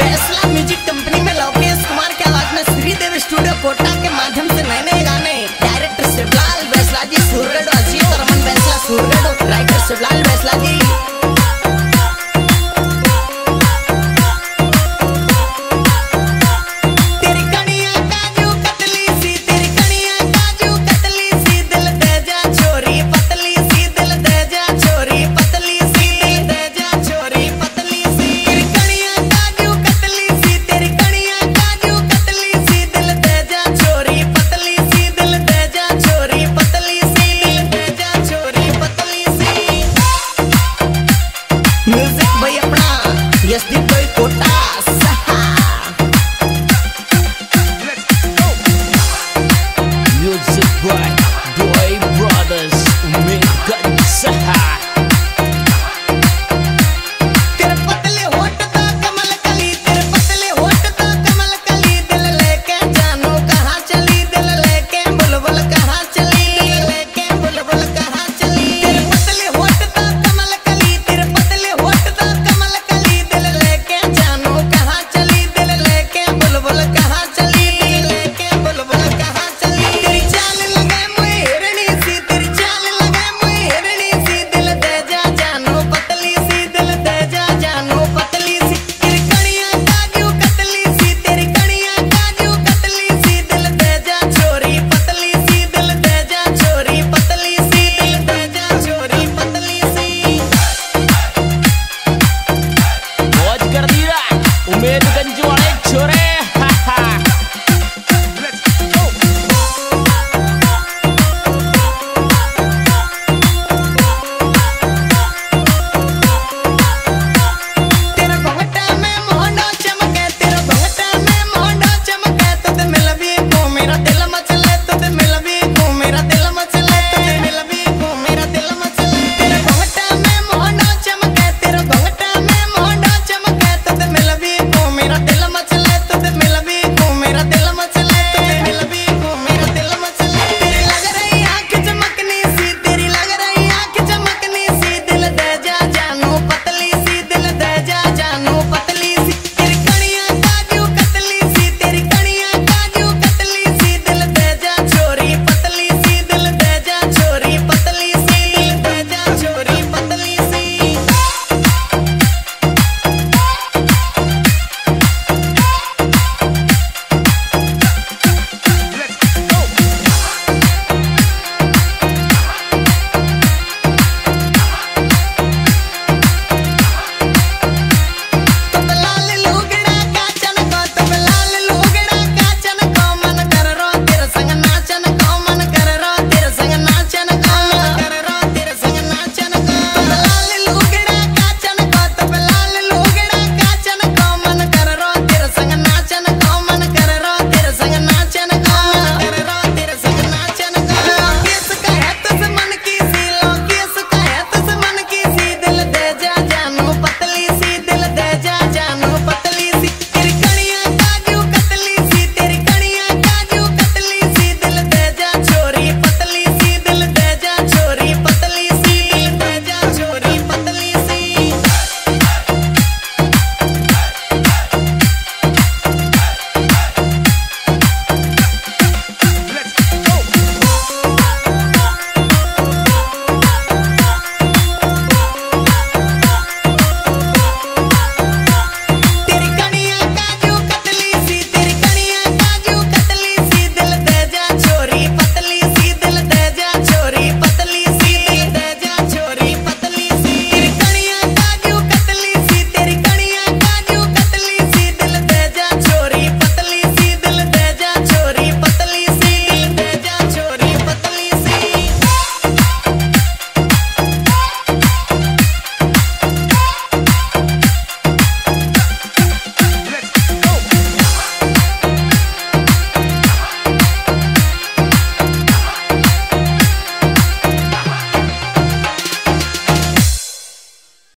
Bainsla music company में लोकेश कुमार के में श्रीदेव स्टूडियो कोटा के माध्यम से नए नए Yes, the break